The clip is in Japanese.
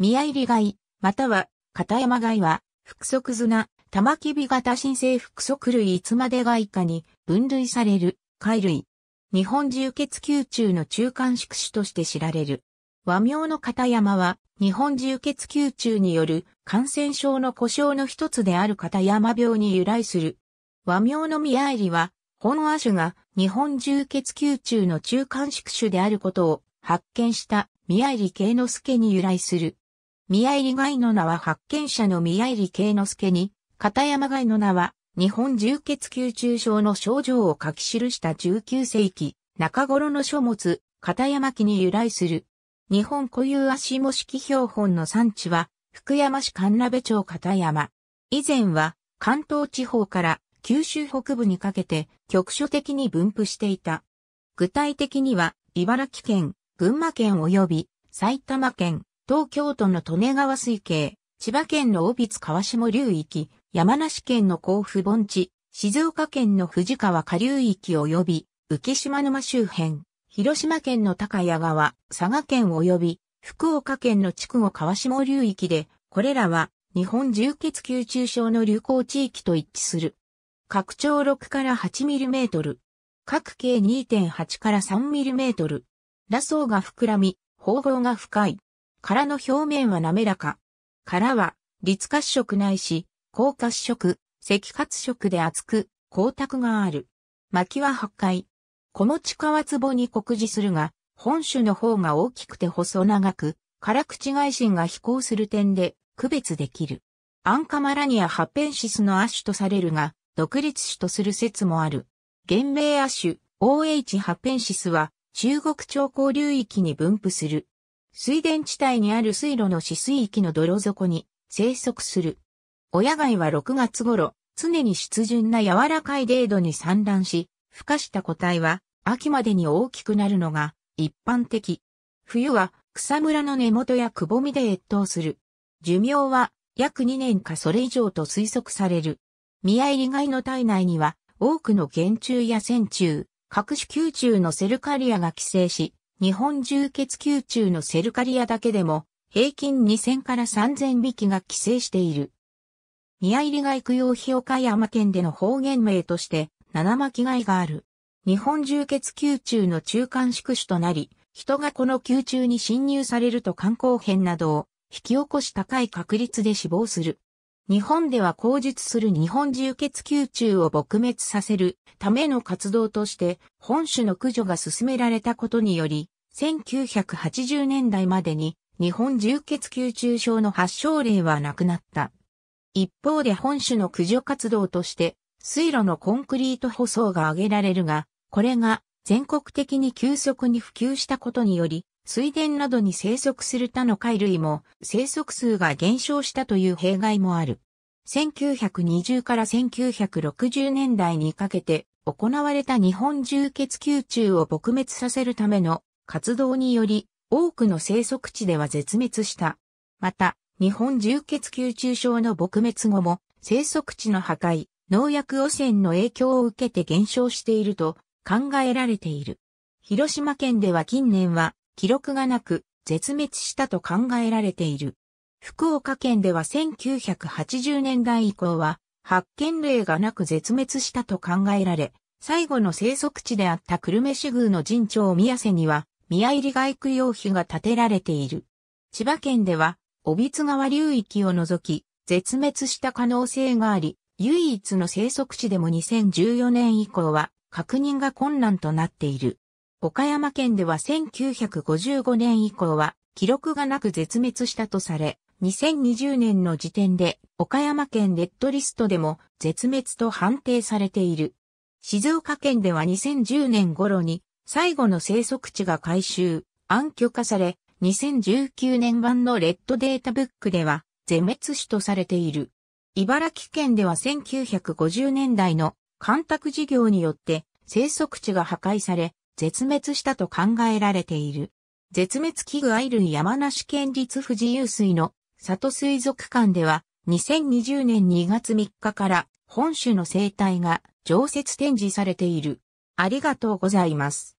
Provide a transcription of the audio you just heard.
宮入貝、または片山貝は、複足綱、玉首型新生複足類いつまで貝下に分類される貝類。日本重血球虫の中間宿主として知られる。和名の片山は、日本重血球虫による感染症の故障の一つである片山病に由来する。和名の宮入は、本亜種が日本重血球虫の中間宿主であることを発見した宮入慶之助に由来する。宮入貝の名は発見者の宮入慶之助に、片山貝の名は日本重血球虫症の症状を書き記した19世紀中頃の書物片山記に由来する。日本固有足模式標本の産地は福山市神鍋町片山。以前は関東地方から九州北部にかけて局所的に分布していた。具体的には茨城県、群馬県及び埼玉県、東京都の利根川水系、千葉県の帯津川下流域、山梨県の甲府盆地、静岡県の富士川下流域及び、浮島沼周辺、広島県の高谷川、佐賀県及び、福岡県の筑後川下流域で、これらは日本重血球中症の流行地域と一致する。拡張6から 8mm。各径2.8から 3mm。羅層が膨らみ、縫合が深い。殻の表面は滑らか。殻は、立褐色ないし、高褐色、赤褐色で厚く、光沢がある。薪は八回。小持ち皮壺に告示するが、本種の方が大きくて細長く、辛口外心が飛行する点で区別できる。アンカマラニアハペンシスの亜種とされるが、独立種とする説もある。原名亜種 OH ハペンシスは中国長江流域に分布する。水田地帯にある水路の止水域の泥底に生息する。親貝は6月頃、常に湿潤な柔らかい程度に産卵し、孵化した個体は秋までに大きくなるのが一般的。冬は草むらの根元やくぼみで越冬する。寿命は約2年かそれ以上と推測される。宮入貝の体内には多くの原虫や線虫、各種球虫のセルカリアが寄生し、日本重血球虫のセルカリアだけでも平均2000から3000匹が寄生している。宮入貝供養費岡山県での方言名として七巻貝がある。日本重血球虫の中間宿主となり、人がこの球虫に侵入されると観光変などを引き起こし高い確率で死亡する。日本では口述する日本重血球虫を撲滅させるための活動として本種の駆除が進められたことにより、1980年代までに日本重血球虫症の発症例はなくなった。一方で本種の駆除活動として水路のコンクリート舗装が挙げられるが、これが全国的に急速に普及したことにより、水田などに生息する他の貝類も生息数が減少したという弊害もある。1920から1960年代にかけて行われた日本重血球虫を撲滅させるための活動により多くの生息地では絶滅した。また、日本重血球虫症の撲滅後も生息地の破壊、農薬汚染の影響を受けて減少していると考えられている。広島県では近年は記録がなく、絶滅したと考えられている。福岡県では1980年代以降は、発見例がなく絶滅したと考えられ、最後の生息地であった久留米市宮の陣長宮瀬には、宮入外区用碑が建てられている。千葉県では、帯津川流域を除き、絶滅した可能性があり、唯一の生息地でも2014年以降は、確認が困難となっている。岡山県では1955年以降は記録がなく絶滅したとされ、2020年の時点で岡山県レッドリストでも絶滅と判定されている。静岡県では2010年頃に最後の生息地が回収、暗許化され、2019年版のレッドデータブックでは全滅種とされている。茨城県では1950年代の干拓事業によって生息地が破壊され、絶滅したと考えられている。絶滅危惧愛類山梨県立富士遊水の里水族館では2020年2月3日から本種の生態が常設展示されている。ありがとうございます。